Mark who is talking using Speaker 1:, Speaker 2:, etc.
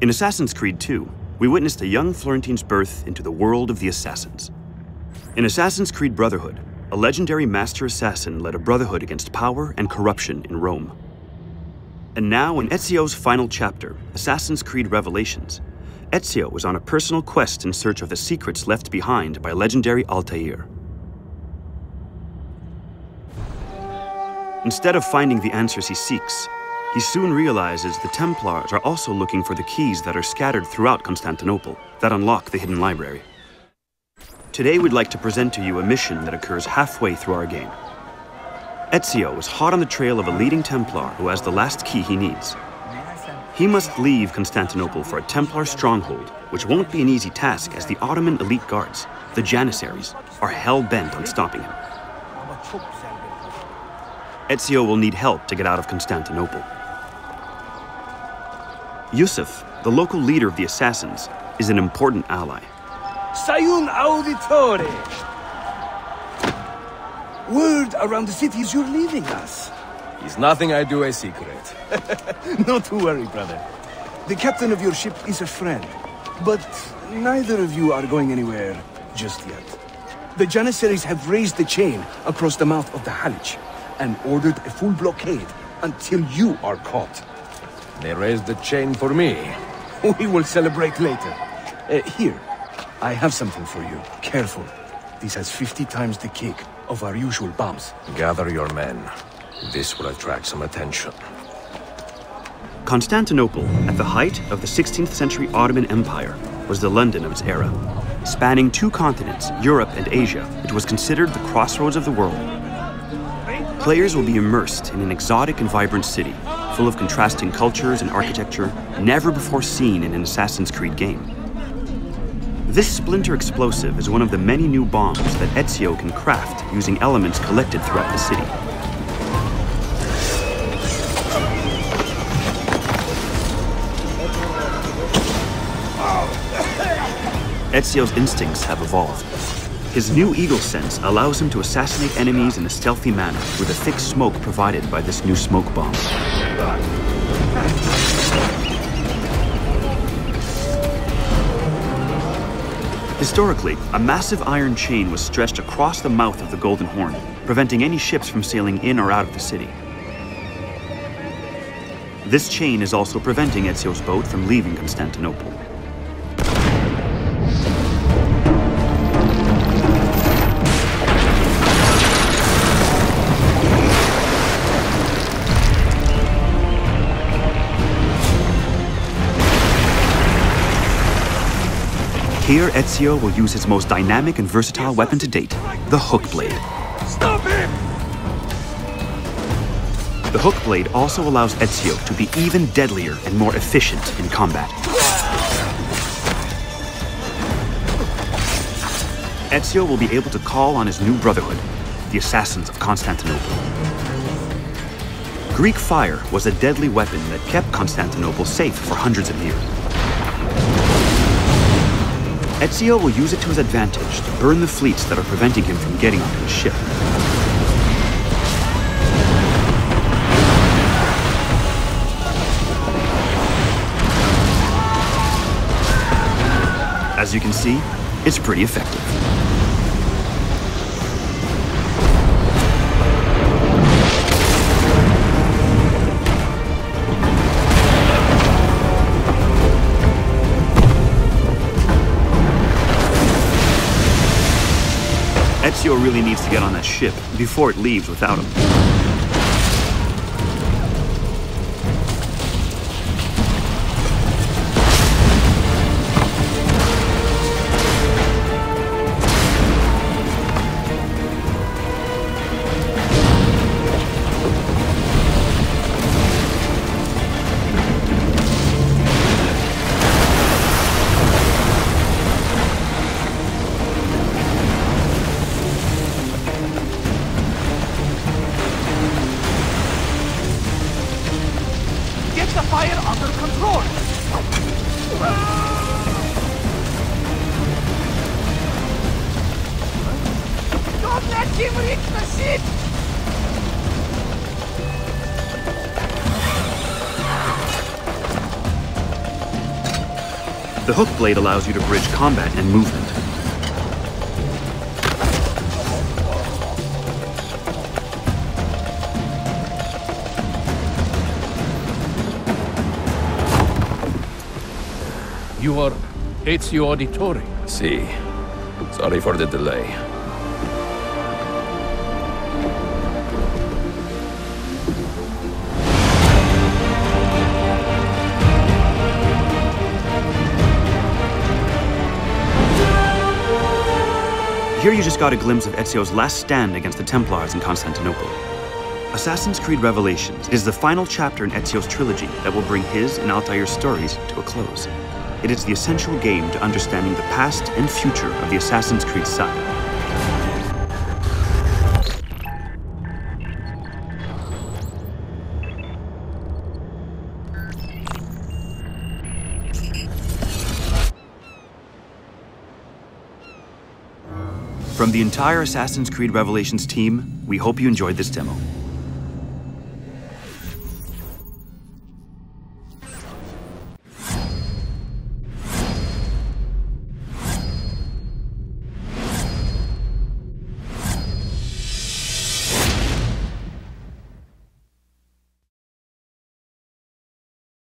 Speaker 1: In Assassin's Creed 2, we witnessed a young Florentine's birth into the world of the Assassins. In Assassin's Creed Brotherhood, a legendary master assassin led a brotherhood against power and corruption in Rome. And now, in Ezio's final chapter, Assassin's Creed Revelations, Ezio was on a personal quest in search of the secrets left behind by legendary Altair. Instead of finding the answers he seeks, he soon realizes the Templars are also looking for the keys that are scattered throughout Constantinople that unlock the hidden library. Today we'd like to present to you a mission that occurs halfway through our game. Ezio is hot on the trail of a leading Templar who has the last key he needs. He must leave Constantinople for a Templar stronghold, which won't be an easy task as the Ottoman elite guards, the Janissaries, are hell-bent on stopping him. Ezio will need help to get out of Constantinople. Yusuf, the local leader of the assassins, is an important ally.
Speaker 2: Sayun Auditore! Word around the city is you're leaving us.
Speaker 3: Is nothing I do a secret.
Speaker 2: Not to worry, brother. The captain of your ship is a friend, but neither of you are going anywhere just yet. The Janissaries have raised the chain across the mouth of the Halic and ordered a full blockade until you are caught.
Speaker 3: They raised the chain for me.
Speaker 2: We will celebrate later. Uh, here, I have something for you. Careful. This has 50 times the kick of our usual bombs.
Speaker 3: Gather your men. This will attract some attention.
Speaker 1: Constantinople, at the height of the 16th century Ottoman Empire, was the London of its era. Spanning two continents, Europe and Asia, it was considered the crossroads of the world. Players will be immersed in an exotic and vibrant city, full of contrasting cultures and architecture never before seen in an Assassin's Creed game. This splinter explosive is one of the many new bombs that Ezio can craft using elements collected throughout the city. Ezio's instincts have evolved. His new eagle sense allows him to assassinate enemies in a stealthy manner with the thick smoke provided by this new smoke bomb. Historically, a massive iron chain was stretched across the mouth of the Golden Horn, preventing any ships from sailing in or out of the city. This chain is also preventing Ezio's boat from leaving Constantinople. Here, Ezio will use his most dynamic and versatile weapon to date, the Hook Blade.
Speaker 2: Stop him!
Speaker 1: The Hook Blade also allows Ezio to be even deadlier and more efficient in combat. Ezio will be able to call on his new brotherhood, the Assassins of Constantinople. Greek fire was a deadly weapon that kept Constantinople safe for hundreds of years. Ezio will use it to his advantage to burn the fleets that are preventing him from getting onto his ship. As you can see, it's pretty effective. Ezio really needs to get on that ship before it leaves without him.
Speaker 4: Don't let him reach the ship!
Speaker 1: The hook blade allows you to bridge combat and movement.
Speaker 5: You are Ezio Auditore.
Speaker 3: See. Sorry for the delay.
Speaker 1: Here you just got a glimpse of Ezio's last stand against the Templars in Constantinople. Assassin's Creed Revelations is the final chapter in Ezio's trilogy that will bring his and Altair's stories to a close. It is the essential game to understanding the past and future of the Assassin's Creed saga. From the entire Assassin's Creed Revelations team, we hope you enjoyed this demo.